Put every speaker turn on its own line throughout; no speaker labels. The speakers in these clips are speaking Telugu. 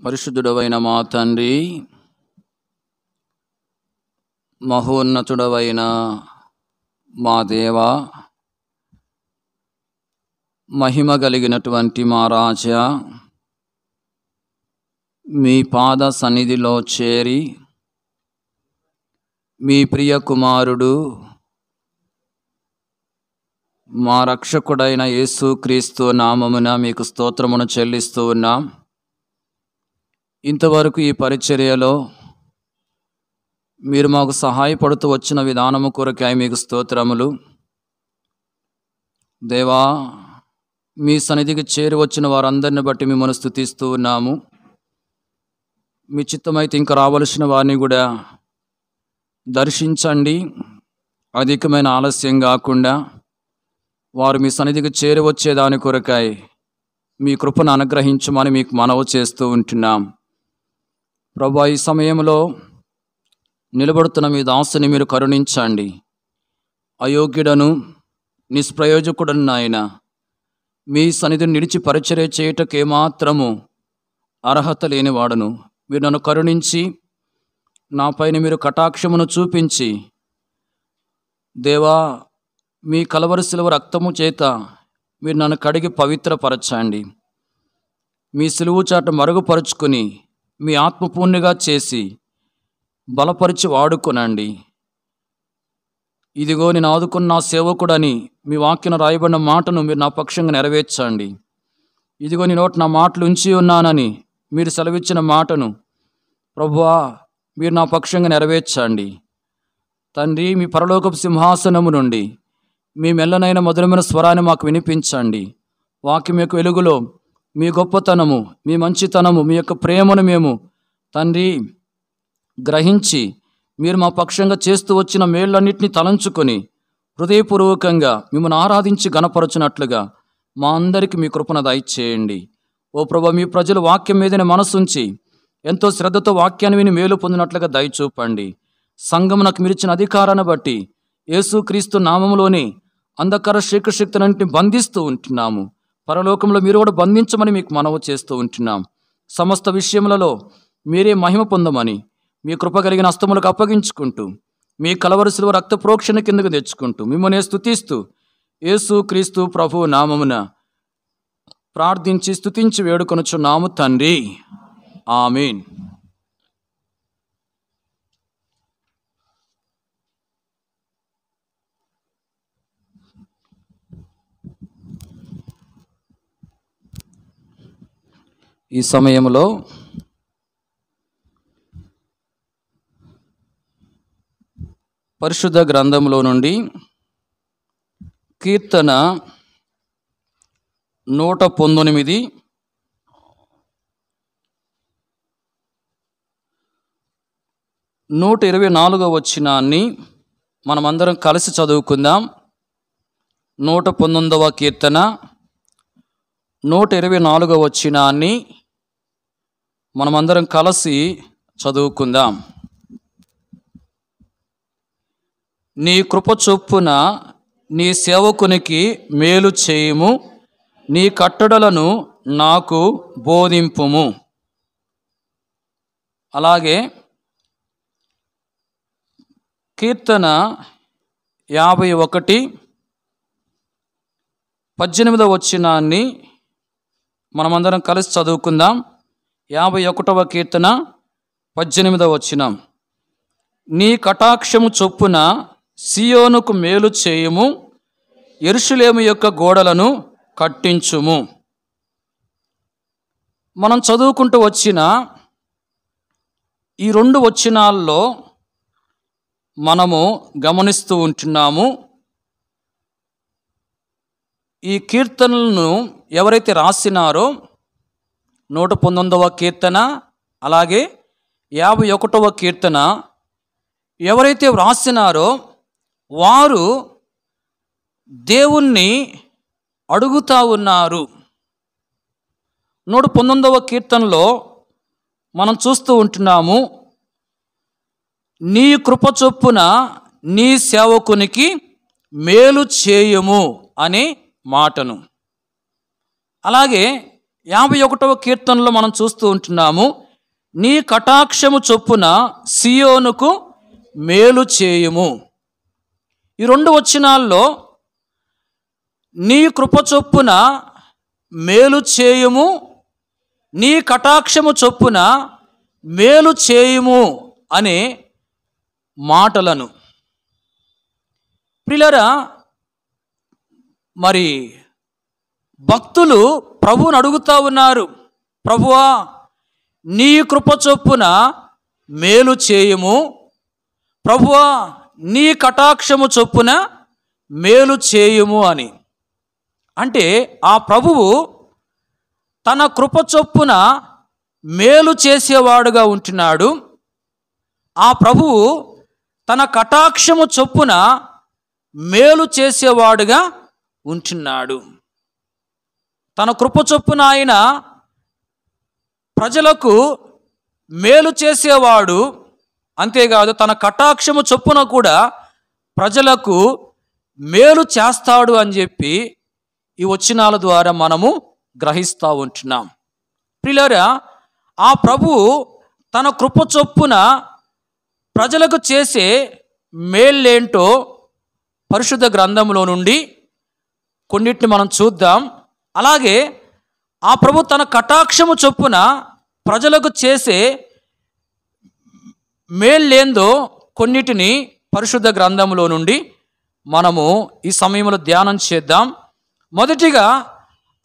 పరిశుద్ధుడవైన మా తండ్రి మహోన్నతుడవైన మా దేవ మహిమ కలిగినటువంటి మా రాజా మీ పాద సన్నిధిలో చేరి మీ ప్రియ కుమారుడు మా రక్షకుడైన యేసుక్రీస్తు నామమున మీకు స్తోత్రమును చెల్లిస్తూ ఉన్నాం. ఇంతవరకు ఈ పరిచర్యలో మీరు మాకు సహాయపడుతూ వచ్చిన విధానము కొరకాయ మీకు స్తోత్రములు. దేవా మీ సన్నిధికి చేరి వచ్చిన వారందరిని బట్టి మిమ్మల్ని స్థుతిస్తూ ఉన్నాము. మీ చిత్తమైతే ఇంకా రావలసిన వారిని కూడా దర్శించండి. అధికమైన ఆలస్యం కాకుండా వారు మీ సన్నిధికి చేరి వచ్చేదాని కొరకాయ మీ కృపను అనుగ్రహించమని మీకు మనవి చేస్తూ ఉంటున్నాం. ప్రభా ఈ సమయంలో నిలబడుతున్న మీ దాసుని మీరు కరుణించండి. అయోగ్యుడను నిష్ప్రయోజకుడను నాయన మీ సన్నిధిని నిలిచి పరిచర్య చేయుటకు ఏమాత్రము అర్హత లేనివాడను. మీరు నన్ను కరుణించి నా పైన మీరు కటాక్షమును చూపించి దేవా మీ కలవరి శిలువ రక్తము చేత మీరు నన్ను కడిగి పవిత్రపరచండి. మీ సిలువు చాట మరుగుపరుచుకుని మీ ఆత్మపూర్ణిగా చేసి బలపరిచి వాడుకొనండి. ఇదిగో నేను ఆదుకున్న నా సేవకుడని మీ వాక్యను రాయబడిన మాటను మీరు నా పక్షంగా నెరవేర్చండి. ఇదిగో నీ నోటి నా మాటలు ఉంచి ఉన్నానని మీరు సెలవిచ్చిన మాటను ప్రభువా మీరు నా పక్షంగా నెరవేర్చండి. తండ్రి మీ పరలోకపు సింహాసనము నుండి మీ మెల్లనైన మధురమైన స్వరాన్ని మాకు వినిపించండి. వాక్యం యొక్క వెలుగులో మీ గొప్పతనము మీ మంచితనము మీ యొక్క ప్రేమను మేము తండ్రి గ్రహించి మీరు మా పక్షంగా చేస్తూ వచ్చిన మేళ్ళన్నింటినీ తలంచుకొని హృదయపూర్వకంగా మిమ్మల్ని ఆరాధించి గణపరచునట్లుగా మా అందరికీ మీ కృపణ దయచేయండి. ఓ ప్రభా మీ ప్రజలు వాక్యం మీదనే మనసుంచి ఎంతో శ్రద్ధతో వాక్యాన్ని విని మేలు పొందినట్లుగా దయచూపండి. సంఘం నాకు మీరిచ్చిన అధికారాన్ని బట్టి యేసుక్రీస్తు నామంలోని అంధకార శీఘ్రశక్తులన్నింటిని బంధిస్తూ ఉంటున్నాము. పరలోకంలో మీరు కూడా బంధించమని మీకు మనవి చేస్తూ ఉంటున్నాం. సమస్త విషయములలో మీరే మహిమ పొందమని మీ కృప కలిగిన అస్తములకు అప్పగించుకుంటూ మీ కలవరసులు రక్త ప్రోక్షణ కిందకు తెచ్చుకుంటూ మిమ్మల్ని స్థుతిస్తూ యేసు క్రీస్తు ప్రభు నామమున ప్రార్థించి స్థుతించి వేడుకొనొచ్చు నాము తండ్రి. ఆమీన్. ఈ సమయంలో పరిశుద్ధ గ్రంథంలో నుండి కీర్తన నూట పంతొమ్మిది నూట ఇరవై నాలుగో వచ్చినాన్ని మనమందరం కలిసి చదువుకుందాం. నూట పంతొమ్మిదవ కీర్తన నూట ఇరవై నాలుగో వచ్చినాన్ని మనమందరం కలిసి చదువుకుందాం. నీ కృప చొప్పున నీ సేవకునికి మేలు చేయుము నీ కట్టడలను నాకు బోధింపుము. అలాగే కీర్తన యాభై ఒకటి పద్దెనిమిదవ వచ్చినాన్ని మనమందరం కలిసి చదువుకుందాం. యాభై ఒకటవ కీర్తన పద్దెనిమిదవ వచ్చిన నీ కటాక్షము చొప్పున సియోనుకు మేలు చేయుము ఎరుషులేము యొక్క గోడలను కట్టించుము. మనం చదువుకుంటూ వచ్చిన ఈ రెండు వచ్చినాల్లో మనము గమనిస్తూ ఉంటున్నాము. ఈ కీర్తనలను ఎవరైతే రాసినారో నూట పంతొమ్మిదవ కీర్తన అలాగే యాభై ఒకటవ కీర్తన. ఎవరైతే వ్రాసినారో వారు దేవుణ్ణి అడుగుతా ఉన్నారు. నూట పంతొమ్మిదవ కీర్తనలో మనం చూస్తూ ఉంటున్నాము నీ కృప చొప్పున నీ సేవకునికి మేలు చేయము అనే మాటను. అలాగే యాభై ఒకటవ కీర్తనలో మనం చూస్తూ ఉంటున్నాము నీ కటాక్షము చొప్పున సియోనుకు మేలు చేయుము. ఈ రెండు వచనాల్లో నీ కృప చొప్పున మేలు చేయుము నీ కటాక్షము చొప్పున మేలు చేయుము అనే మాటలను. ప్రిలరా మరి భక్తులు ప్రభువుని అడుగుతా ఉన్నారు ప్రభువా నీ కృప చొప్పున మేలు చేయము. ప్రభువా నీ కటాక్షము చొప్పున మేలు చేయుము అని. అంటే ఆ ప్రభువు తన కృప చొప్పున మేలు చేసేవాడుగా ఉంటున్నాడు. ఆ ప్రభువు తన కటాక్షము చొప్పున మేలు చేసేవాడుగా ఉంటున్నాడు. తన కృప చొప్పున ఆయన ప్రజలకు మేలు చేసేవాడు. అంతేకాదు తన కటాక్షము చొప్పున కూడా ప్రజలకు మేలు చేస్తాడు అని చెప్పి ఈ వచనాల ద్వారా మనము గ్రహిస్తూ ఉంటున్నాం. ప్రిలరా ఆ ప్రభు తన కృప చొప్పున ప్రజలకు చేసే మేళ్ళేంటో పరిశుద్ధ గ్రంథంలో నుండి కొన్నిటిని మనం చూద్దాం. అలాగే ఆ ప్రభు తన కటాక్షము చొప్పున ప్రజలకు చేసే మేళ్ళేందో కొన్నిటిని పరిశుద్ధ గ్రంథంలో నుండి మనము ఈ సమయంలో ధ్యానం చేద్దాం. మొదటిగా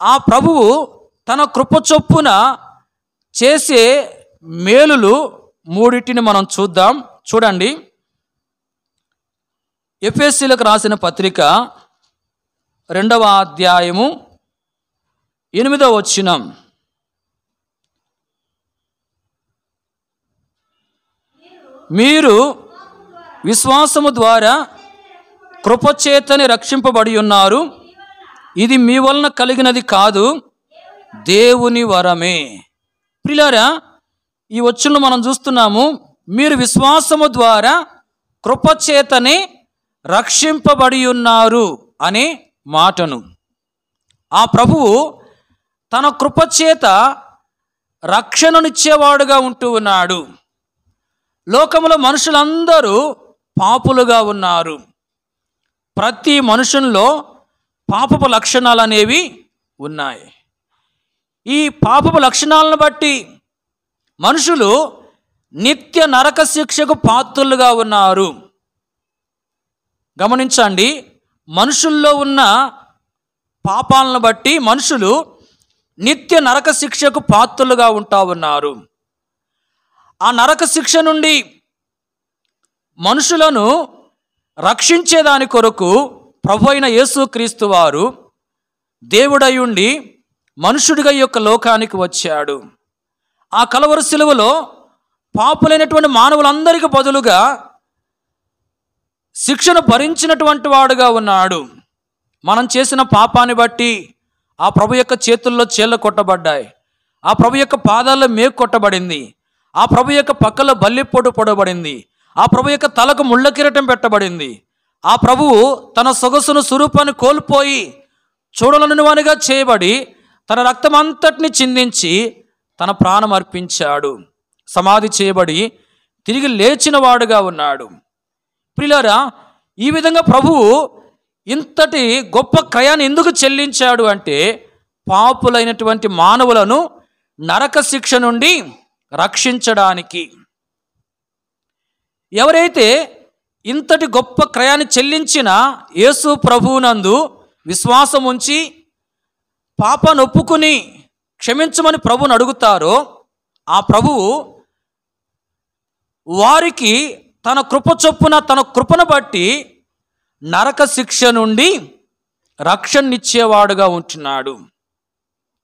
ఆ ప్రభువు తన కృప చొప్పున చేసే మేలులు మూడింటిని మనం చూద్దాం. చూడండి. ఎఫ్ఎస్సీలకు రాసిన పత్రిక రెండవ అధ్యాయము ఎనిమిదో వచ్చినం మీరు విశ్వాసము ద్వారా కృపచేతని రక్షింపబడి ఉన్నారు. ఇది మీ వలన కలిగినది కాదు దేవుని వరమే. ప్రిలారా ఈ వచ్చును మనం చూస్తున్నాము మీరు విశ్వాసము ద్వారా కృపచేతని రక్షింపబడి ఉన్నారు అనే మాటను. ఆ ప్రభువు తన కృపచేత రక్షణనిచ్చేవాడుగా ఉంటూ ఉన్నాడు. లోకంలో మనుషులందరూ పాపులుగా ఉన్నారు. ప్రతి మనుషుల్లో పాపపు లక్షణాలు అనేవి ఉన్నాయి. ఈ పాపపు లక్షణాలను బట్టి మనుషులు నిత్య నరక శిక్షకు పాత్రులుగా ఉన్నారు. గమనించండి మనుషుల్లో ఉన్న పాపాలను బట్టి మనుషులు నిత్య నరక శిక్షకు పాత్రలుగా ఉంటా ఉన్నారు ఆ నరక శిక్ష నుండి మనుషులను రక్షించేదాని కొరకు ప్రభు అయిన యేసుక్రీస్తు వారు దేవుడయుండి మనుషుడిగా యొక్క లోకానికి వచ్చాడు. ఆ కలవర శిలువలో పాపులైనటువంటి మానవులందరికీ బదులుగా శిక్షను భరించినటువంటి వాడుగా ఉన్నాడు. మనం చేసిన పాపాన్ని బట్టి ఆ ప్రభు యొక్క చేతుల్లో చీళ్ళ కొట్టబడ్డాయి. ఆ ప్రభు యొక్క పాదాల్లో మేకు కొట్టబడింది. ఆ ప్రభు యొక్క పక్కలో బల్లిపోటు పొడబడింది. ఆ ప్రభు యొక్క తలకు ముళ్ళ కిరటం పెట్టబడింది. ఆ ప్రభువు తన సొగసును స్వరూపాన్ని కోల్పోయి చూడలని వానిగా చేయబడి తన రక్తమంతటిని చిందించి తన ప్రాణం అర్పించాడు. సమాధి చేయబడి తిరిగి లేచిన వాడుగా ఉన్నాడు. ప్రియులారా ఈ విధంగా ప్రభువు ఇంతటి గొప్ప క్రయాన్ని ఎందుకు చెల్లించాడు అంటే పాపులైనటువంటి మానవులను నరక శిక్ష నుండి రక్షించడానికి. ఎవరైతే ఇంతటి గొప్ప క్రయాన్ని చెల్లించిన యేసు ప్రభువునందు విశ్వాసం ఉంచి పాపను ఒప్పుకుని క్షమించమని ప్రభుని అడుగుతారో ఆ ప్రభువు వారికి తన కృప చొప్పున తన కృపను బట్టి నరక శిక్ష నుండి రక్షణనిచ్చేవాడుగా ఉంటున్నాడు.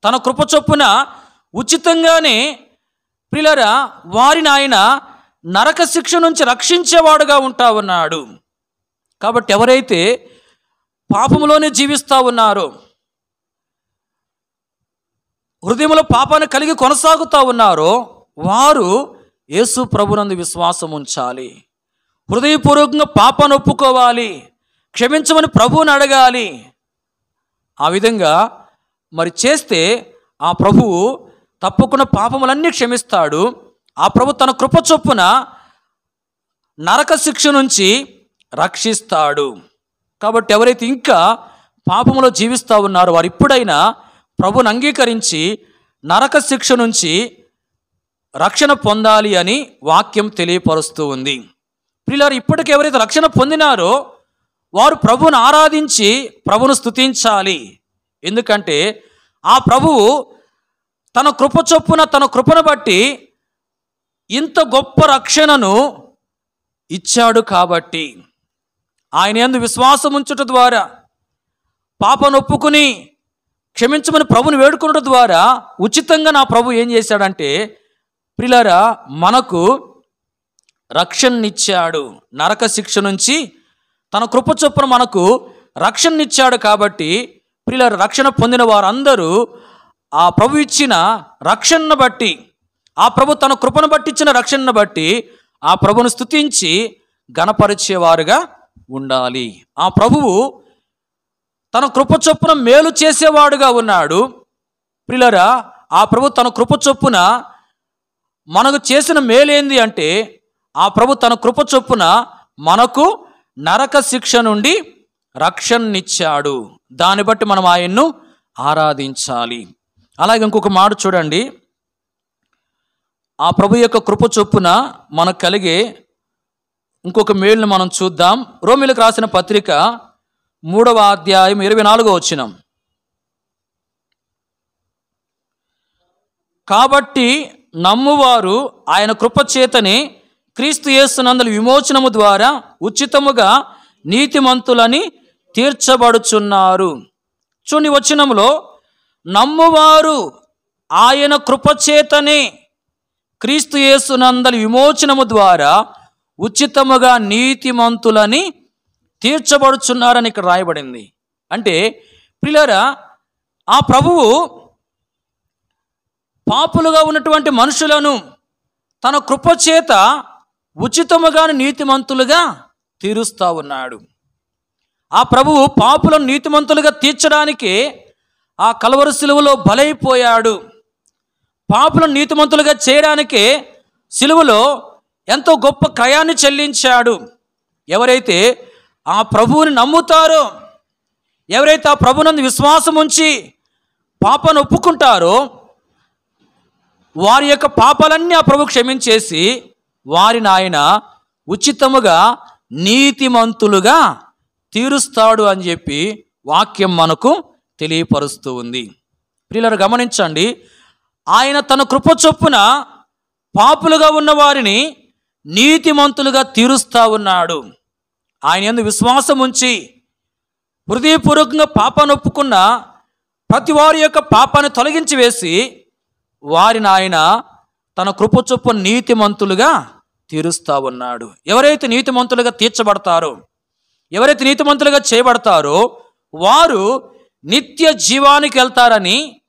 తన కృప చొప్పున ఉచితంగానే ప్రిలరా వారిని ఆయన నరక శిక్ష నుంచి రక్షించేవాడుగా ఉంటా ఉన్నాడు. కాబట్టి ఎవరైతే పాపములోనే జీవిస్తూ ఉన్నారో హృదయంలో పాపాన్ని కలిగి కొనసాగుతూ ఉన్నారో వారు యేసు ప్రభునందు విశ్వాసం ఉంచాలి హృదయపూర్వకంగా పాపాన్ని ఒప్పుకోవాలి. క్షమించమని ప్రభువుని అడగాలి. ఆ విధంగా మరి చేస్తే ఆ ప్రభువు తప్పకుండా పాపములన్నీ క్షమిస్తాడు. ఆ ప్రభు తన కృప చొప్పున నరక శిక్ష నుంచి రక్షిస్తాడు. కాబట్టి ఎవరైతే ఇంకా పాపములో జీవిస్తూ ఉన్నారో వారు ఇప్పుడైనా ప్రభుని అంగీకరించి నరక శిక్ష నుంచి రక్షణ పొందాలి అని వాక్యం తెలియపరుస్తూ ఉంది. ప్రియులారు ఇప్పటికి ఎవరైతే రక్షణ పొందినారో వారు ప్రభువును ఆరాధించి ప్రభును స్తుతించాలి. ఎందుకంటే ఆ ప్రభువు తన కృప చొప్పున తన కృపను బట్టి ఇంత గొప్ప రక్షణను ఇచ్చాడు కాబట్టి ఆయన ఎందు విశ్వాసం ఉంచుట ద్వారా పాపను ఒప్పుకుని క్షమించమని ప్రభుని వేడుకున్నట ద్వారా ఉచితంగా నా ప్రభు ఏం చేశాడంటే ప్రిలరా మనకు రక్షణనిచ్చాడు. నరక శిక్ష నుంచి తన కృప చొప్పున మనకు రక్షణనిచ్చాడు కాబట్టి ప్రియుల రక్షణ పొందిన వారందరూ ఆ ప్రభు ఇచ్చిన రక్షణను బట్టి ఆ ప్రభు తన కృపను బట్టి ఇచ్చిన రక్షణను బట్టి ఆ ప్రభును స్తుతించి గణపరిచేవారుగా ఉండాలి. ఆ ప్రభువు తన కృప చొప్పున మేలు చేసేవాడుగా ఉన్నాడు. ప్రిలరా ఆ ప్రభు తన కృప చొప్పున మనకు చేసిన మేలేంది అంటే ఆ ప్రభు తన కృప చొప్పున మనకు నరక శిక్ష నుండి రక్షణనిచ్చాడు. దాన్ని బట్టి మనం ఆయన్ను ఆరాధించాలి. అలాగే ఇంకొక మాట చూడండి. ఆ ప్రభు యొక్క కృప చొప్పున మనకు కలిగే ఇంకొక మేలును మనం చూద్దాం. రోమిలకు రాసిన పత్రిక మూడవ అధ్యాయం ఇరవై నాలుగో వచ్చినాం కాబట్టి నమ్మువారు ఆయన కృపచేతని క్రీస్తు యేసునందలి విమోచనము ద్వారా ఉచితముగా నీతిమంతులని తీర్చబడుచున్నారు. చూని వచనములో నమ్మువారు ఆయన కృపచేతనే క్రీస్తు యేసునందలి విమోచనము ద్వారా ఉచితముగా నీతిమంతులని తీర్చబడుచున్నారని ఇక్కడ రాయబడింది. అంటే పిల్లరా ఆ ప్రభువు పాపులుగా ఉన్నటువంటి మనుషులను తన కృపచేత ఉచితముగాను నీతిమంతులుగా తీరుస్తా ఉన్నాడు. ఆ ప్రభువు పాపులను నీతిమంతులుగా తీర్చడానికి ఆ కలవరు సిలువలో బలైపోయాడు. పాపులను నీతిమంతులుగా చేయడానికి సిలువలో ఎంతో గొప్ప క్రయాన్ని చెల్లించాడు. ఎవరైతే ఆ ప్రభువుని నమ్ముతారో ఎవరైతే ఆ ప్రభునందు విశ్వాసం ఉంచి పాపను ఒప్పుకుంటారో వారి యొక్క పాపాలన్నీ ఆ ప్రభు క్షమించేసి వారిని ఆయన ఉచితముగా నీతిమంతులుగా తీరుస్తాడు అని చెప్పి వాక్యం మనకు తెలియపరుస్తూ ఉంది. ప్రియులను గమనించండి. ఆయన తన కృప చొప్పున పాపులుగా ఉన్న వారిని నీతిమంతులుగా తీరుస్తా ఉన్నాడు. ఆయన ఎందు విశ్వాసం ఉంచి హృదయపూర్వకంగా పాపాన్ని ఒప్పుకున్న ప్రతి వారి యొక్క పాపాన్ని తొలగించి వేసి వారిని ఆయన తన కృప చొప్పున నీతిమంతులుగా తీరుస్తా ఉన్నాడు. ఎవరైతే నీతిమంతులుగా తీర్చబడతారో ఎవరైతే నీతిమంతులుగా చేయబడతారో వారు నిత్య జీవానికి వెళ్తారని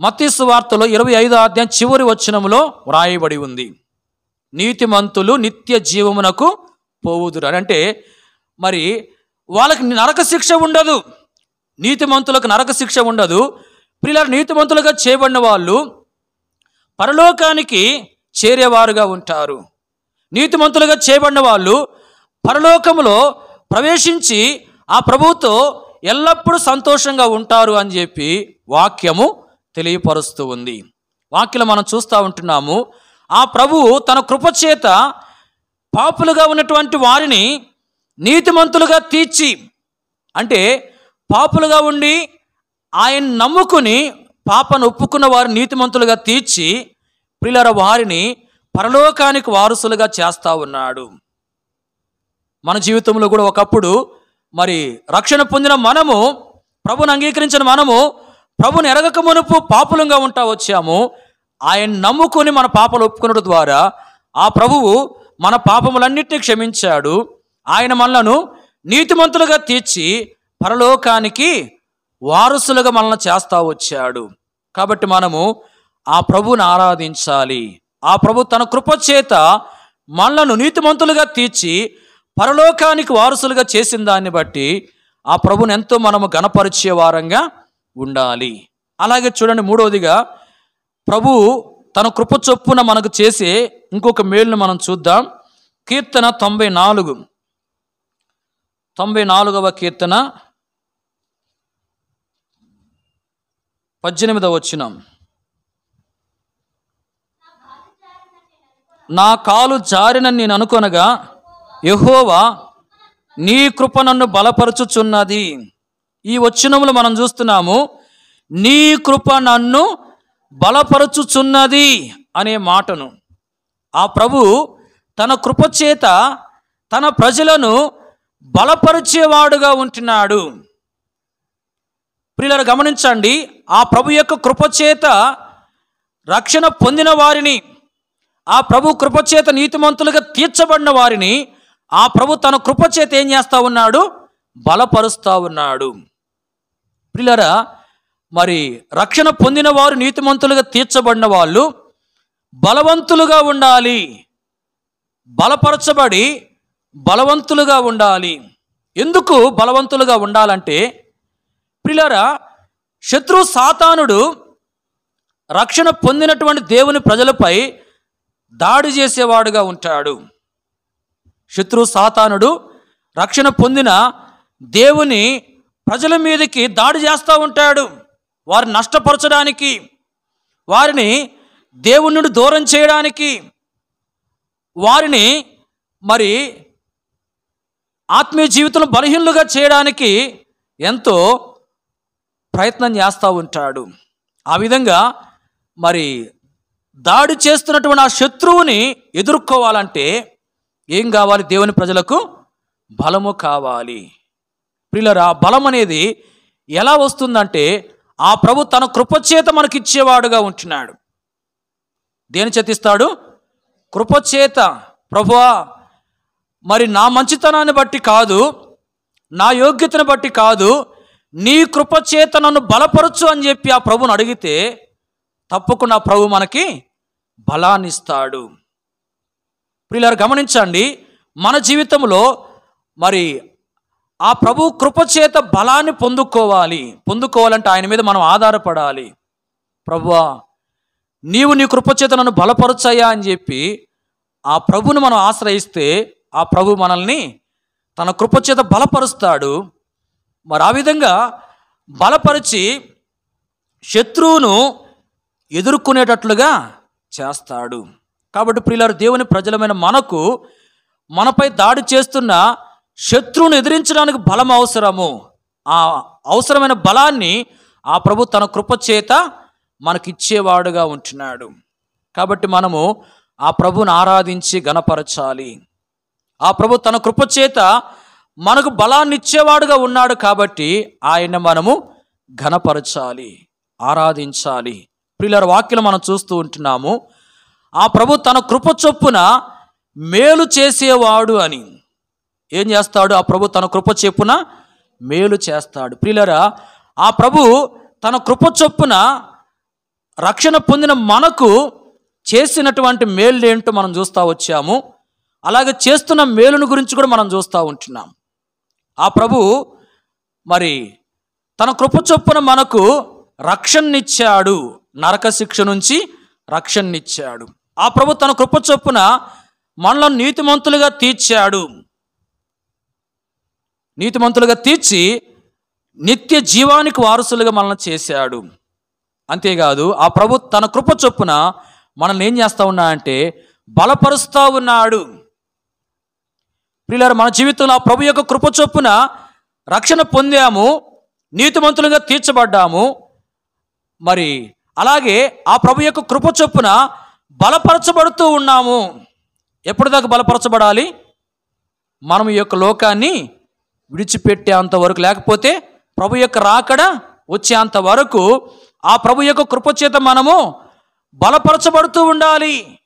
మత్తీసు వార్తలో ఇరవై ఐదో అధ్యాయం చివరి వచనంలో వ్రాయబడి ఉంది. నీతిమంతులు నిత్య జీవమునకు పోవుదురు అని. అంటే మరి వాళ్ళకి నరక శిక్ష ఉండదు. నీతిమంతులకు నరక శిక్ష ఉండదు. ప్రియుల నీతిమంతులుగా చేయబడిన వాళ్ళు పరలోకానికి చేరేవారుగా ఉంటారు. నీతిమంతులుగా చేయబడిన వాళ్ళు పరలోకములో ప్రవేశించి ఆ ప్రభువుతో ఎల్లప్పుడూ సంతోషంగా ఉంటారు అని చెప్పి వాక్యము తెలియపరుస్తూ ఉంది. వాక్యం మనం చూస్తూ ఉంటున్నాము ఆ ప్రభువు తన కృపచేత పాపులుగా ఉన్నటువంటి వారిని నీతిమంతులుగా తీర్చి అంటే పాపులుగా ఉండి ఆయన నమ్ముకుని పాపను ఒప్పుకున్న వారు నీతిమంతులుగా తీర్చి ప్రిలర వారిని పరలోకానికి వారసులుగా చేస్తా ఉన్నాడు. మన జీవితంలో కూడా ఒకప్పుడు మరి రక్షణ పొందిన మనము ప్రభుని అంగీకరించిన మనము ప్రభుని ఎరగక మునుపు పాపులంగా ఉంటా వచ్చాము. ఆయన నమ్ముకొని మన పాపలు ఒప్పుకున్నట్టు ద్వారా ఆ ప్రభువు మన పాపములన్నిటినీ క్షమించాడు. ఆయన మనలను నీతిమంతులుగా తీర్చి పరలోకానికి వారసులుగా మనల్ని చేస్తా వచ్చాడు. కాబట్టి మనము ఆ ప్రభుని ఆరాధించాలి. ఆ ప్రభు తన కృప చేత మనలను నీతిమంతులుగా తీర్చి పరలోకానికి వారసులుగా చేసిన దాన్ని బట్టి ఆ ప్రభుని ఎంతో మనము గణపరిచే వారంగా ఉండాలి. అలాగే చూడండి మూడవదిగా ప్రభు తన కృప చొప్పున మనకు చేసే ఇంకొక మేలును మనం చూద్దాం. కీర్తన తొంభై నాలుగు. తొంభై నాలుగవ కీర్తన. పద్దెనిమిదవ వచ్చినం నా కాలు జారినని నేను అనుకొనగా యహోవా నీ కృప నన్ను బలపరచుచున్నది. ఈ వచ్చినములు మనం చూస్తున్నాము నీ కృప నన్ను బలపరచుచున్నది అనే మాటను. ఆ ప్రభు తన కృప చేత తన ప్రజలను బలపరిచేవాడుగా ఉంటున్నాడు. ప్రియులను గమనించండి ఆ ప్రభు యొక్క కృపచేత రక్షణ పొందిన వారిని ఆ ప్రభు కృపచేత నీతిమంతులుగా తీర్చబడిన వారిని ఆ ప్రభు తన కృపచేత ఏం చేస్తా ఉన్నాడు? బలపరుస్తా ఉన్నాడు. ప్రిలరా మరి రక్షణ పొందిన వారు నీతిమంతులుగా తీర్చబడిన వాళ్ళు బలవంతులుగా ఉండాలి. బలపరచబడి బలవంతులుగా ఉండాలి. ఎందుకు బలవంతులుగా ఉండాలంటే ప్రిలరా శత్రు సాతానుడు రక్షణ పొందినటువంటి దేవుని ప్రజలపై దాడి చేసేవాడుగా ఉంటాడు. శత్రు సాతానుడు రక్షణ పొందిన దేవుని ప్రజల మీదకి దాడి చేస్తూ ఉంటాడు. వారిని నష్టపరచడానికి వారిని దేవుని నుండి దూరం చేయడానికి వారిని మరి ఆత్మీయ జీవితంలో బలహీనులుగా చేయడానికి ఎంతో ప్రయత్నం చేస్తూ ఉంటాడు. ఆ విధంగా మరి దాడి చేస్తున్నటువంటి ఆ శత్రువుని ఎదుర్కోవాలంటే ఏం కావాలి దేవుని ప్రజలకు? బలము కావాలి. ప్రియులరా బలం అనేది ఎలా వస్తుందంటే ఆ ప్రభు తన కృపచేత మనకిచ్చేవాడుగా ఉంటున్నాడు. దేని చేతిస్తాడు కృపచేత. ప్రభువా మరి నా మంచితనాన్ని బట్టి కాదు నా యోగ్యతను బట్టి కాదు నీ కృపచేత నన్ను బలపరచు అని చెప్పి ఆ ప్రభుని అడిగితే తప్పకుండా ప్రభు మనకి బలాన్ని ఇస్తాడు ప్రియులారు గమనించండి మన జీవితంలో మరి ఆ ప్రభు కృపచేత బలాన్ని పొందుకోవాలి. పొందుకోవాలంటే ఆయన మీద మనం ఆధారపడాలి. ప్రభువా నీవు నీ కృపచేత నన్ను బలపరచయ్యా అని చెప్పి ఆ ప్రభుని మనం ఆశ్రయిస్తే ఆ ప్రభు మనల్ని తన కృపచేత బలపరుస్తాడు. మరి ఆ విధంగా బలపరిచి శత్రువును ఎదుర్కొనేటట్లుగా చేస్తాడు. కాబట్టి ప్రియులారు దేవుని ప్రజలమైన మనకు మనపై దాడి చేస్తున్న శత్రువును ఎదిరించడానికి బలం అవసరము. ఆ అవసరమైన బలాన్ని ఆ ప్రభు తన కృపచేత మనకిచ్చేవాడుగా ఉంటున్నాడు. కాబట్టి మనము ఆ ప్రభుని ఆరాధించి గణపరచాలి ఆ ప్రభు తన కృపచేత మనకు బలాన్ని ఇచ్చేవాడుగా ఉన్నాడు కాబట్టి ఆయన మనము ఘనపరచాలి ఆరాధించాలి. ప్రియుల వాక్యం మనం చూస్తూ ఉంటున్నాము ఆ ప్రభు తన కృప చొప్పున మేలు చేసేవాడు అని. ఏం చేస్తాడు? ఆ ప్రభు తన కృప చెప్పున మేలు చేస్తాడు. ప్రియులరా ఆ ప్రభు తన కృప చొప్పున రక్షణ పొందిన మనకు చేసినటువంటి మేలు ఏంటో మనం చూస్తూ వచ్చాము. అలాగే చేస్తున్న మేలును గురించి కూడా మనం చూస్తూ ఉంటున్నాం. ఆ ప్రభు మరి తన కృప చొప్పున మనకు రక్షణనిచ్చాడు. నరక శిక్ష నుంచి రక్షణనిచ్చాడు. ఆ ప్రభు తన కృప చొప్పున మనలను నీతిమంతులుగా తీర్చాడు. నీతిమంతులుగా తీర్చి నిత్య జీవానికి వారసులుగా మనల్ని చేశాడు. అంతేకాదు ఆ ప్రభు తన కృప చొప్పున మనల్ని ఏం చేస్తా ఉన్నా అంటే బలపరుస్తూ ఉన్నాడు. ప్రియులారా మన జీవితంలో ఆ ప్రభు యొక్క కృప చొప్పున రక్షణ పొందాము నీతిమంతులుగా తీర్చబడ్డాము. మరి అలాగే ఆ ప్రభు యొక్క కృప చొప్పున బలపరచబడుతూ ఉన్నాము. ఎప్పటిదాకా బలపరచబడాలి? మనం ఈ యొక్క లోకాన్ని విడిచిపెట్టేంత వరకు. లేకపోతే ప్రభు యొక్క రాకడ వచ్చేంత వరకు ఆ ప్రభు యొక్క కృపచేత మనము బలపరచబడుతూ ఉండాలి.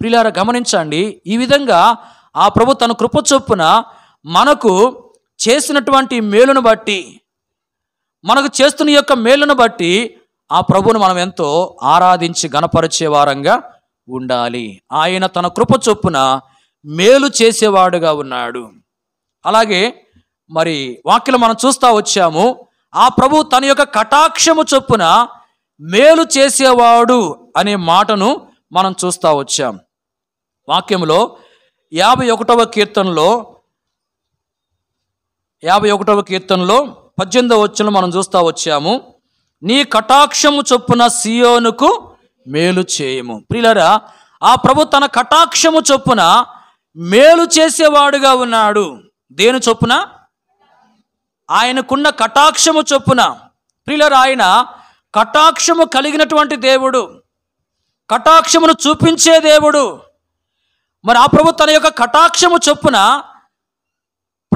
ప్రిలారా గమనించండి ఈ విధంగా ఆ ప్రభు తన కృప చొప్పున మనకు చేసినటువంటి మేలును బట్టి మనకు చేస్తున్న యొక్క మేలును బట్టి ఆ ప్రభువును మనం ఎంతో ఆరాధించి గణపరిచే వారంగా ఉండాలి. ఆయన తన కృప చొప్పున మేలు చేసేవాడుగా ఉన్నాడు. అలాగే మరి వాక్యలు మనం చూస్తూ వచ్చాము ఆ ప్రభు తన యొక్క కటాక్షము చొప్పున మేలు చేసేవాడు అనే మాటను మనం చూస్తూ వచ్చాం. వాక్యంలో యాభై ఒకటవ కీర్తనలో యాభై ఒకటవ కీర్తనలో పద్దెనిమిదవ వచ్చిన మనం చూస్తూ వచ్చాము. నీ కటాక్షము చొప్పున సియోనుకు మేలు చేయము. ప్రియులరా ఆ ప్రభు తన కటాక్షము చొప్పున మేలు చేసేవాడుగా ఉన్నాడు. దేని చొప్పున? ఆయనకున్న కటాక్షము చొప్పున. ప్రియులరా ఆయన కటాక్షము కలిగినటువంటి దేవుడు. కటాక్షమును చూపించే దేవుడు. మరి ఆ ప్రభు తన యొక్క కటాక్షము చొప్పున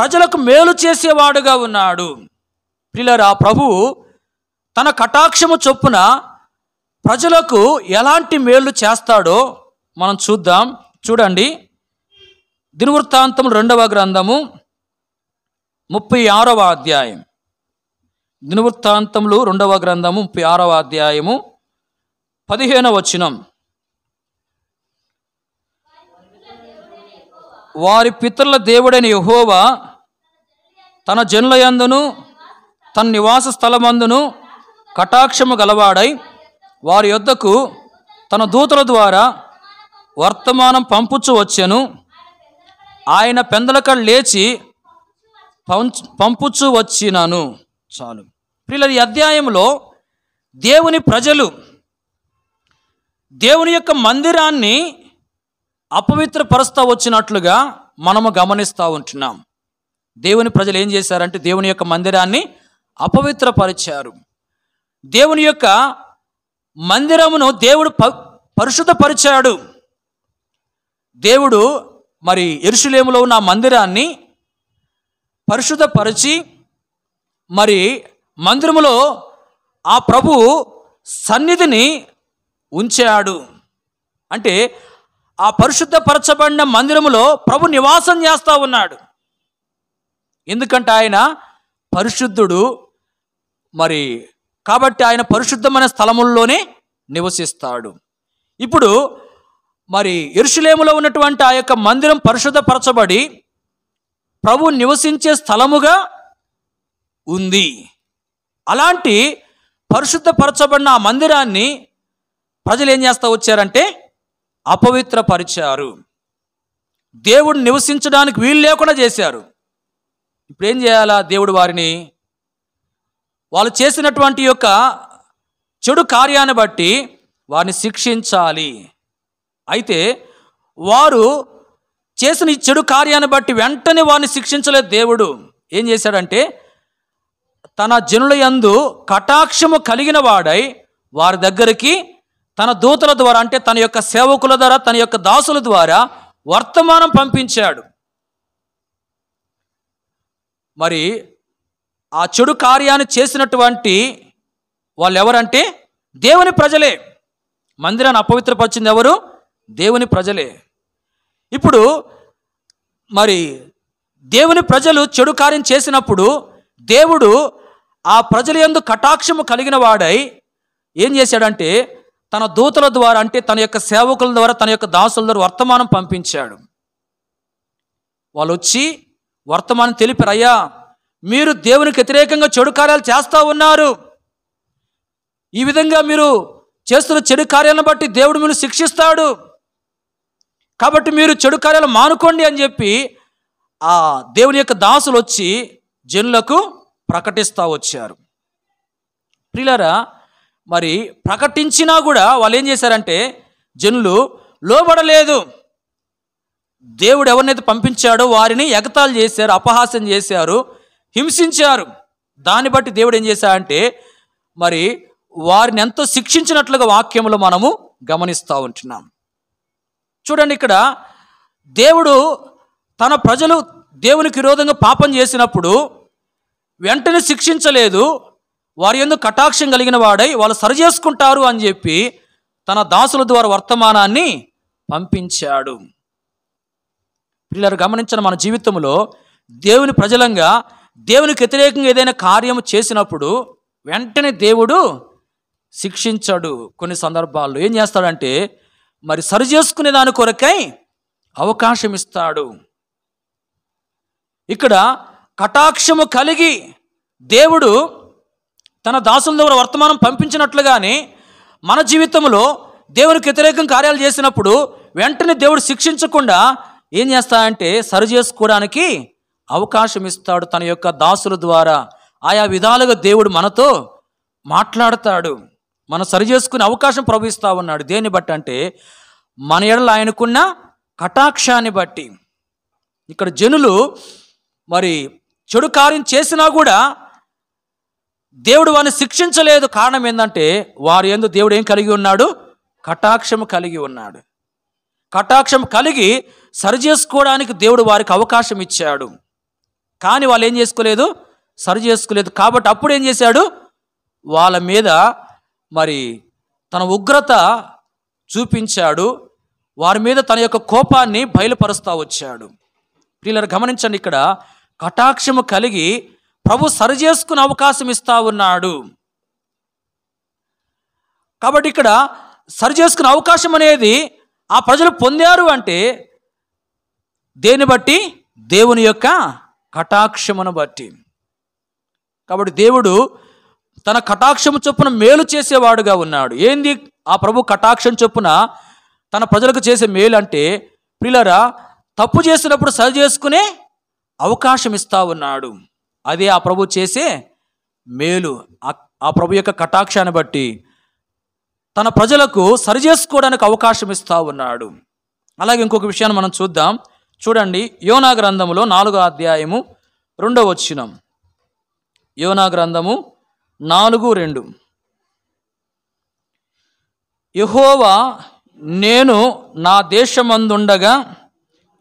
ప్రజలకు మేలు చేసేవాడుగా ఉన్నాడు. ప్రియులరా ప్రభు తన కటాక్షము చొప్పున ప్రజలకు ఎలాంటి మేలు చేస్తాడో మనం చూద్దాం. చూడండి. దినవృత్తాంతం రెండవ గ్రంథము ముప్పై ఆరవ అధ్యాయం. దినవృత్తాంతములు రెండవ గ్రంథము ముప్పై ఆరవ అధ్యాయము పదిహేనవ వచనం. వారి పితరుల దేవుడైన యహోవా తన జనులయందును తన నివాస స్థలమందును కటాక్షము గలవాడై వారి యొద్దకు తన దూతల ద్వారా వర్తమానం పంపుచు వచ్చెను. ఆయన పెందలక లేచి పంచు పంపుచు వచ్చినాను. చాలు. పిల్లల ఈ అధ్యాయంలో దేవుని ప్రజలు దేవుని యొక్క మందిరాన్ని అపవిత్రపరుస్తూ వచ్చినట్లుగా మనము గమనిస్తూ ఉంటున్నాం. దేవుని ప్రజలు ఏం చేశారంటే దేవుని యొక్క మందిరాన్ని అపవిత్రపరిచారు. దేవుని యొక్క మందిరమును దేవుడు ప పరిశుద్ధపరిచాడు. దేవుడు మరి ఎరుషులేములో ఉన్న మందిరాన్ని పరిశుద్ధపరిచి మరి మందిరములో ఆ ప్రభు సన్నిధిని ఉంచాడు. అంటే ఆ పరిశుద్ధపరచబడిన మందిరములో ప్రభు నివాసం చేస్తూ ఉన్నాడు. ఎందుకంటే ఆయన పరిశుద్ధుడు మరి కాబట్టి ఆయన పరిశుద్ధమైన స్థలముల్లోనే నివసిస్తాడు. ఇప్పుడు మరి ఎరుషులేములో ఉన్నటువంటి ఆ యొక్క మందిరం పరిశుద్ధపరచబడి ప్రభు నివసించే స్థలముగా ఉంది. అలాంటి పరిశుద్ధపరచబడిన ఆ మందిరాన్ని ప్రజలు ఏం చేస్తూ వచ్చారంటే అపవిత్రపరిచారు. దేవుడు నివసించడానికి వీలు లేకుండా చేశారు. ఇప్పుడు ఏం చేయాలా? దేవుడు వారిని వాళ్ళు చేసినటువంటి యొక్క చెడు కార్యాన్ని బట్టి వారిని శిక్షించాలి. అయితే వారు చేసిన ఈ చెడు కార్యాన్ని బట్టి వెంటనే వారిని శిక్షించలేదు దేవుడు. ఏం చేశాడంటే తన జనుల యందు కటాక్షము కలిగిన వాడై వారి దగ్గరికి తన దూతల ద్వారా అంటే తన యొక్క సేవకుల ద్వారా తన యొక్క దాసుల ద్వారా వర్తమానం పంపించాడు. మరి ఆ చెడు కార్యాన్ని చేసినటువంటి వాళ్ళు ఎవరంటే దేవుని ప్రజలే. మందిరాన్ని అపవిత్రపరిచింది ఎవరు? దేవుని ప్రజలే. ఇప్పుడు మరి దేవుని ప్రజలు చెడు కార్యం చేసినప్పుడు దేవుడు ఆ ప్రజల యందు కటాక్షము కలిగిన వాడై ఏం చేశాడంటే తన దూతల ద్వారా అంటే తన యొక్క సేవకుల ద్వారా తన యొక్క దాసుల ద్వారా వర్తమానం పంపించాడు. వాళ్ళు వచ్చి వర్తమానం తెలిపారు అయ్యా మీరు దేవునికి వ్యతిరేకంగా చెడు కార్యాలు చేస్తూ ఉన్నారు. ఈ విధంగా మీరు చేస్తున్న చెడు కార్యాలను బట్టి దేవుడు మీరు శిక్షిస్తాడు. కాబట్టి మీరు చెడు కార్యాలు మానుకోండి అని చెప్పి ఆ దేవుని యొక్క దాసులు వచ్చి జనులకు ప్రకటిస్తూ వచ్చారు. ప్రిలరా మరి ప్రకటించినా కూడా వాళ్ళు ఏం చేశారంటే జనులు లోబడలేదు. దేవుడు ఎవరినైతే పంపించాడో వారిని ఎగతాలు చేశారు అపహాసం చేశారు హింసించారు. దాన్ని బట్టి దేవుడు ఏం చేశాడంటే మరి వారిని ఎంతో శిక్షించినట్లుగా వాక్యంలో మనము గమనిస్తూ ఉంటున్నాం. చూడండి ఇక్కడ దేవుడు తన ప్రజలు దేవునికి విరోధంగా పాపం చేసినప్పుడు వెంటనే శిక్షించలేదు వారి ఎందుకు కటాక్షం కలిగిన వాడై వాళ్ళు సరిచేసుకుంటారు అని చెప్పి తన దాసుల ద్వారా వర్తమానాన్ని పంపించాడు. పిల్లలు గమనించిన మన జీవితంలో దేవుని ప్రజలంగా దేవునికి వ్యతిరేకంగా ఏదైనా కార్యం చేసినప్పుడు వెంటనే దేవుడు శిక్షించాడు కొన్ని సందర్భాల్లో. ఏం చేస్తాడంటే మరి సరి చేసుకునే దాని కొరకై అవకాశం ఇస్తాడు. ఇక్కడ కటాక్షము కలిగి దేవుడు తన దాసుల ద్వారా వర్తమానం పంపించినట్లుగానే మన జీవితంలో దేవునికి వ్యతిరేకం కార్యాలు చేసినప్పుడు వెంటనే దేవుడు శిక్షించకుండా ఏం చేస్తాడంటే సరి చేసుకోవడానికి అవకాశం ఇస్తాడు తన యొక్క దాసుల ద్వారా. ఆయా విధాలుగా దేవుడు మనతో మాట్లాడతాడు. మనం సరి చేసుకునే అవకాశం ప్రవహిస్తూ ఉన్నాడు. దేన్ని బట్టి అంటే మన ఎడల ఆయనకున్న కటాక్షాన్ని బట్టి. ఇక్కడ జనులు మరి చెడు కార్యం చేసినా కూడా దేవుడు వారిని శిక్షించలేదు కారణం ఏంటంటే వారి ఎందు దేవుడు ఏం కలిగి ఉన్నాడు? కటాక్షము కలిగి ఉన్నాడు. కటాక్షం కలిగి సరి చేసుకోవడానికి దేవుడు వారికి అవకాశం ఇచ్చాడు. కానీ వాళ్ళు ఏం చేసుకోలేదు? సరి చేసుకోలేదు. కాబట్టి అప్పుడు ఏం చేశాడు? వాళ్ళ మీద మరి తన ఉగ్రత చూపించాడు. వారి మీద తన యొక్క కోపాన్ని బయలుపరుస్తూ వచ్చాడు. పిల్లలు గమనించండి ఇక్కడ. కటాక్షము కలిగి ప్రభు సరి చేసుకునే అవకాశం ఇస్తా ఉన్నాడు. కాబట్టి ఇక్కడ సరి చేసుకునే అవకాశం అనేది ఆ ప్రజలు పొందారు అంటే దేని బట్టి? దేవుని యొక్క కటాక్షమును బట్టి. కాబట్టి దేవుడు తన కటాక్షము చొప్పున మేలు చేసేవాడుగా ఉన్నాడు. ఏంది ఆ ప్రభు కటాక్షం చొప్పున తన ప్రజలకు చేసే మేలు అంటే పిల్లరా తప్పు చేసినప్పుడు సరి చేసుకునే అవకాశం ఇస్తా ఉన్నాడు. అదే ఆ ప్రభు చేసే మేలు. ఆ- ప్రభు యొక్క కటాక్షాన్ని బట్టి తన ప్రజలకు సరి చేసుకోవడానికి అవకాశం ఇస్తూ ఉన్నాడు. అలాగే ఇంకొక విషయాన్ని మనం చూద్దాం. చూడండి యోనా గ్రంథములో నాలుగో అధ్యాయము రెండవ వచ్చినం యోనా గ్రంథము నాలుగు రెండు. యహోవా నేను నా దేశమందుండగా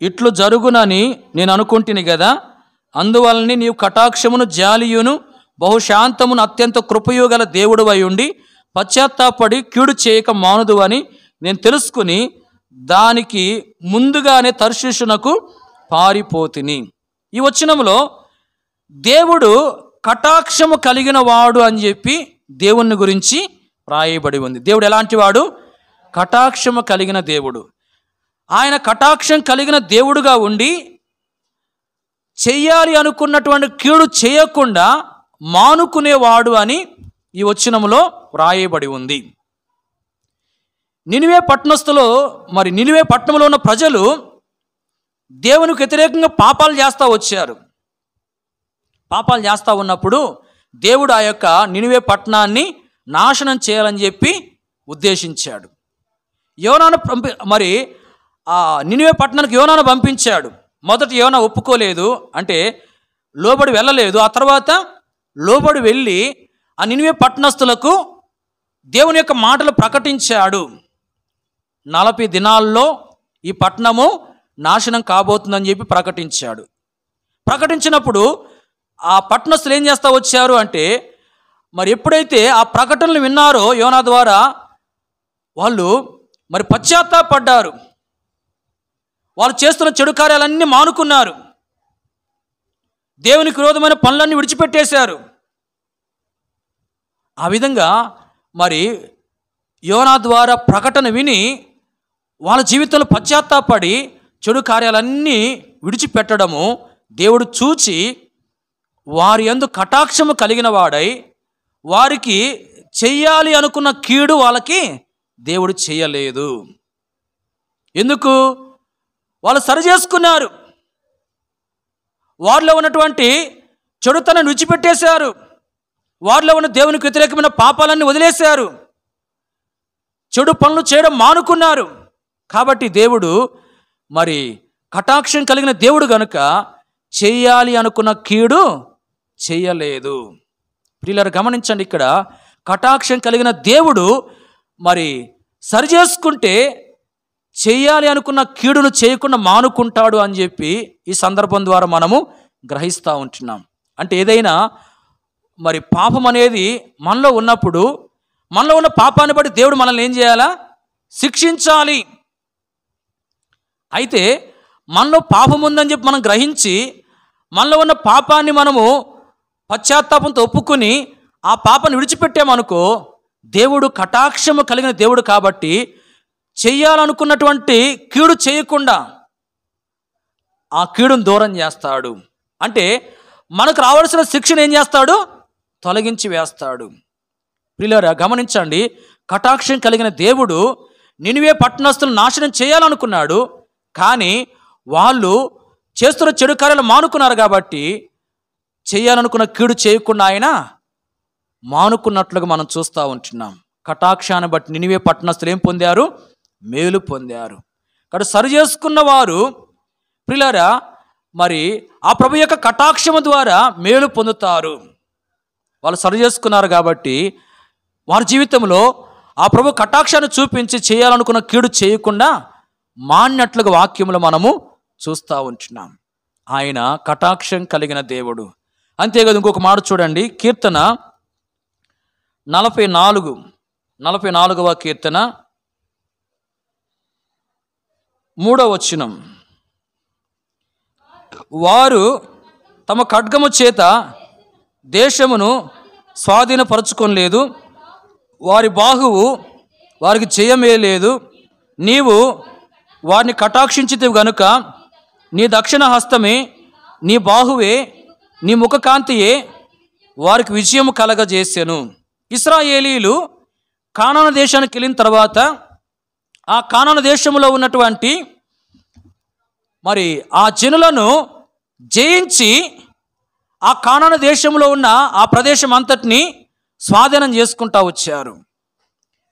ఇట్లు జరుగునని నేను అనుకుంటుని కదా అందువలనే నీవు కటాక్షమును జాలియును బహుశాంతమును అత్యంత కృపయు గల దేవుడు ఉండి పశ్చాత్తాపడి కీడు చేయక మానుదు అని నేను తెలుసుకుని దానికి ముందుగానే తర్శిషునకు పారిపోతిని. ఈ వచనంలో దేవుడు కటాక్షము కలిగిన వాడు అని చెప్పి దేవుని గురించి రాయబడి ఉంది. దేవుడు ఎలాంటి వాడు కటాక్షము కలిగిన దేవుడు. ఆయన కటాక్షం కలిగిన దేవుడుగా ఉండి చెయ్యాలి అనుకున్నటువంటి కీడు చేయకుండా మానుకునేవాడు అని ఈ వచనములో వ్రాయబడి ఉంది. నినివే పట్టణస్థులో మరి నినివే పట్టణంలో ఉన్న ప్రజలు దేవునికి వ్యతిరేకంగా పాపాలు చేస్తూ వచ్చారు. పాపాలు చేస్తూ ఉన్నప్పుడు దేవుడు ఆ యొక్క నినివే పట్టణాన్ని నాశనం చేయాలని చెప్పి ఉద్దేశించాడు. యోనాను పంపి మరి ఆ నినివే పట్టణానికి యోనాను పంపించాడు. మొదట యోనా ఒప్పుకోలేదు అంటే లోబడి వెళ్ళలేదు ఆ తర్వాత లోబడి వెళ్ళి ఆ నినివే పట్టణస్థులకు దేవుని యొక్క మాటలు ప్రకటించాడు. నలభై దినాల్లో ఈ పట్టణము నాశనం కాబోతుందని చెప్పి ప్రకటించాడు. ప్రకటించినప్పుడు ఆ పట్టణస్థులు ఏం చేస్తా వచ్చారు అంటే మరి ఎప్పుడైతే ఆ ప్రకటనలు విన్నారో యోనా ద్వారా వాళ్ళు మరి పశ్చాత్తాపడ్డారు. వాళ్ళు చేస్తున్న చెడు కార్యాలన్నీ మానుకున్నారు. దేవునికి విరోధమైన పనులన్నీ విడిచిపెట్టేశారు. ఆ విధంగా మరి యోనా ద్వారా ప్రకటన విని వాళ్ళ జీవితంలో పశ్చాత్తాపడి చెడు కార్యాలన్నీ విడిచిపెట్టడము దేవుడు చూచి వారి యందు కటాక్షము కలిగిన వాడై వారికి చెయ్యాలి అనుకున్న కీడు వాళ్ళకి దేవుడు చేయలేదు. ఎందుకు? వాళ్ళు సరి చేసుకున్నారు. వారిలో ఉన్నటువంటి చెడుతనం విడిచిపెట్టేశారు. వారిలో ఉన్న దేవునికి వ్యతిరేకమైన పాపాలన్నీ వదిలేశారు. చెడు పనులు చేయడం మానుకున్నారు. కాబట్టి దేవుడు మరి కటాక్షం కలిగిన దేవుడు గనుక చేయాలి అనుకున్న కీడు చేయలేదు. ప్రియులారు గమనించండి ఇక్కడ. కటాక్షం కలిగిన దేవుడు మరి సరి చేసుకుంటే చేయాలి అనుకున్న కీడును చేయకుండా మానుకుంటాడు అని చెప్పి ఈ సందర్భం ద్వారా మనము గ్రహిస్తూ ఉంటున్నాం. అంటే ఏదైనా మరి పాపం అనేది మనలో ఉన్నప్పుడు మనలో ఉన్న పాపాన్ని బట్టి దేవుడు మనల్ని ఏం చేయాలా? శిక్షించాలి. అయితే మనలో పాపం ఉందని చెప్పి మనం గ్రహించి మనలో ఉన్న పాపాన్ని మనము పశ్చాత్తాపంతో ఒప్పుకొని ఆ పాపాన్ని విడిచిపెట్టామనుకో దేవుడు కటాక్షము కలిగిన దేవుడు కాబట్టి చేయాలనుకున్నటువంటి కీడు చేయకుండా ఆ కీడును దూరం చేస్తాడు. అంటే మనకు రావాల్సిన శిక్షణ ఏం చేస్తాడు? తొలగించి వేస్తాడు. పిల్లరా గమనించండి కటాక్షం కలిగిన దేవుడు నినివే పట్టణస్తులను నాశనం చేయాలనుకున్నాడు. కానీ వాళ్ళు చేస్తున్న చెడు కార్యాలు మానుకున్నారు కాబట్టి చేయాలనుకున్న కీడు చేయకుండా ఆయన మానుకున్నట్లుగా మనం చూస్తూ ఉంటున్నాం. కటాక్షాన్ని బట్టి నినివే పట్టణస్తులు ఏం పొందారు? మేలు పొందారు. ఇక్కడ సరి చేసుకున్న వారు ప్రిలరా మరి ఆ ప్రభు యొక్క కటాక్షము ద్వారా మేలు పొందుతారు. వాళ్ళు సరి చేసుకున్నారు కాబట్టి వారి జీవితంలో ఆ ప్రభు కటాక్షాన్ని చూపించి చేయాలనుకున్న కీడు చేయకుండా మాన్నట్లుగా వాక్యములు మనము చూస్తూ ఉంటున్నాం. ఆయన కటాక్షం కలిగిన దేవుడు. అంతేకాదు ఇంకొక మాట చూడండి. కీర్తన నలభై నాలుగు నలభై నాలుగవ కీర్తన మూడవ వచనం. వారు తమ ఖడ్గము చేత దేశమును స్వాధీనపరచుకొనలేదు. వారి బాహువు వారికి చేయమే లేదు నీవు వారిని కటాక్షించితివి గనుక నీ దక్షిణ హస్తమే నీ బాహువే నీ ముఖకాంతియే వారికి విజయం కలగజేశాను ఇస్రాయేలీలు కానాన దేశానికి వెళ్ళిన తర్వాత ఆ కానాన దేశంలో ఉన్నటువంటి మరి ఆ జనులను జయించి ఆ కానాన దేశంలో ఉన్న ఆ ప్రదేశం అంతటిని స్వాధీనం చేసుకుంటా వచ్చారు.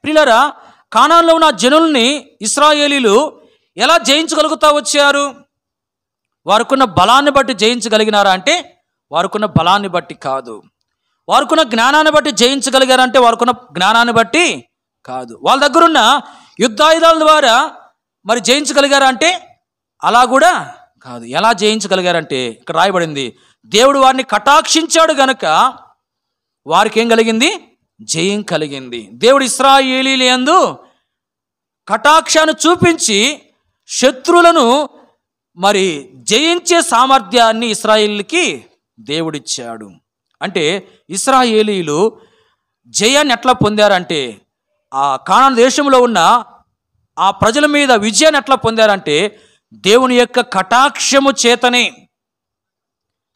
ప్రియులరా కానాన్లో ఉన్న జనుల్ని ఇస్రాయేలీలు ఎలా జయించగలుగుతా వచ్చారు? వారికున్న బలాన్ని బట్టి జయించగలిగినారా అంటే వారికున్న బలాన్ని బట్టి కాదు. వారికున్న జ్ఞానాన్ని బట్టి జయించగలిగారంటే వారికున్న జ్ఞానాన్ని బట్టి కాదు. వాళ్ళ దగ్గరున్న యుద్ధాయుధాల ద్వారా మరి జయించగలిగారా అంటే అలా కూడా కాదు. ఎలా జయించగలిగారంటే ఇక్కడ రాయబడింది దేవుడు వారిని కటాక్షించాడు గనక వారికి ఏం కలిగింది? జయం కలిగింది. దేవుడు ఇస్రాయేలీలందు కటాక్షాన్ని చూపించి శత్రువులను మరి జయించే సామర్థ్యాన్ని ఇస్రాయిల్కి దేవుడిచ్చాడు. అంటే ఇస్రాయేలీలు జయాన్ని ఎట్లా పొందారంటే ఆ కానాన్ దేశంలో ఉన్న ఆ ప్రజల మీద విజయాన్ని ఎట్లా పొందారంటే దేవుని యొక్క కటాక్షము చేతనే.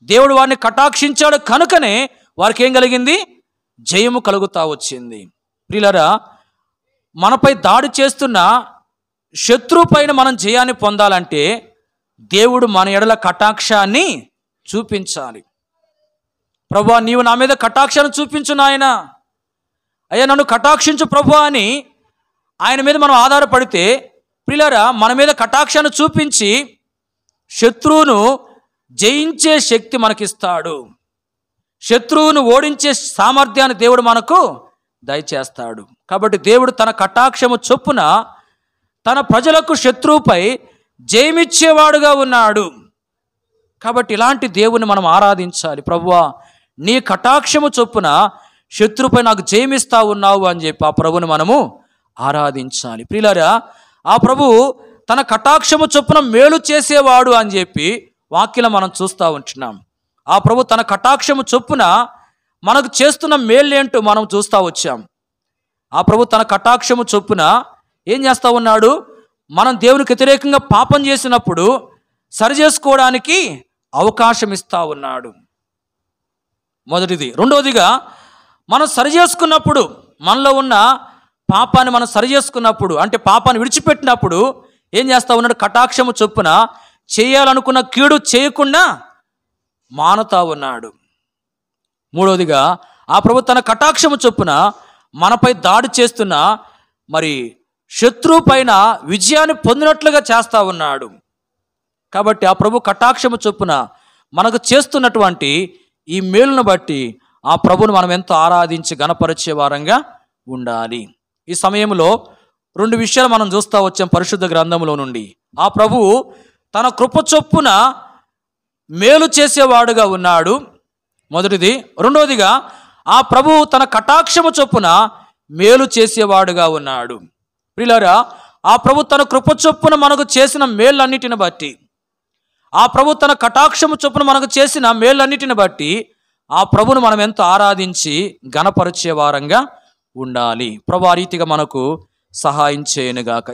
దేవుడు వారిని కటాక్షించాడు కనుకనే వారికి ఏం కలిగింది? జయము కలుగుతా వచ్చింది. ప్రియులరా మనపై దాడి చేస్తున్న శత్రువు పైన మనం జయాన్ని పొందాలంటే దేవుడు మన ఎడల కటాక్షాన్ని చూపించాలి. ప్రభా నీవు నా మీద కటాక్షాన్ని చూపించు నాయనా. అయ్యా నన్ను కటాక్షించు ప్రభు అని ఆయన మీద మనం ఆధారపడితే ప్రియులరా మన మీద కటాక్షాన్ని చూపించి శత్రువును జయించే శక్తి మనకిస్తాడు. శత్రువును ఓడించే సామర్థ్యాన్ని దేవుడు మనకు దయచేస్తాడు. కాబట్టి దేవుడు తన కటాక్షము చొప్పున తన ప్రజలకు శత్రువుపై జయమిచ్చేవాడుగా ఉన్నాడు. కాబట్టి ఇలాంటి దేవుని మనం ఆరాధించాలి. ప్రభువా నీ కటాక్షము చొప్పున శత్రుపై నాకు జయమిస్తా ఉన్నావు అని చెప్పి ఆ ప్రభుని మనము ఆరాధించాలి. ప్రియులారా ఆ ప్రభు తన కటాక్షము చొప్పున మేలు చేసేవాడు అని చెప్పి వాక్యం మనం చూస్తూ ఉంటున్నాం. ఆ ప్రభు తన కటాక్షము చొప్పున మనకు చేస్తున్న మేళ్ళేంటో మనం చూస్తూ వచ్చాం. ఆ ప్రభు తన కటాక్షము చొప్పున ఏం చేస్తూ ఉన్నాడు? మనం దేవునికి వ్యతిరేకంగా పాపం చేసినప్పుడు సరి చేసుకోవడానికి అవకాశం ఇస్తా ఉన్నాడు. మొదటిది. రెండవదిగా మనం సరి చేసుకున్నప్పుడు మనలో ఉన్న పాపాన్ని మనం సరి చేసుకున్నప్పుడు అంటే పాపాన్ని విడిచిపెట్టినప్పుడు ఏం చేస్తా ఉన్నాడు? కటాక్షము చొప్పున చేయాలనుకున్న కీడు చేయకుండా మానుతా ఉన్నాడు. మూడవదిగా ఆ ప్రభు తన కటాక్షము చొప్పున మనపై దాడి చేస్తున్న మరి శత్రువు పైన విజయాన్ని పొందినట్లుగా చేస్తా ఉన్నాడు. కాబట్టి ఆ ప్రభు కటాక్షము చొప్పున మనకు చేస్తున్నటువంటి ఈ మేలును బట్టి ఆ ప్రభును మనం ఎంతో ఆరాధించి గణపరిచే వారంగా ఉండాలి. ఈ సమయంలో రెండు విషయాలు మనం చూస్తూ వచ్చాం పరిశుద్ధ గ్రంథంలో నుండి. ఆ ప్రభువు తన కృప చొప్పున మేలు చేసేవాడుగా ఉన్నాడు. మొదటిది. రెండవదిగా ఆ ప్రభువు తన కటాక్షము చొప్పున మేలు చేసేవాడుగా ఉన్నాడు. ప్రిలారా ఆ ప్రభు తన కృప చొప్పున మనకు చేసిన మేళ్ళన్నిటిని బట్టి ఆ ప్రభు తన కటాక్షము చొప్పున మనకు చేసిన మేళ్ళన్నిటిని బట్టి ఆ ప్రభును మనం ఎంత ఆరాధించి గణపరిచే వారంగా ఉండాలి. ప్రభు ఆ రీతిగా మనకు సహాయం చేయనుగాక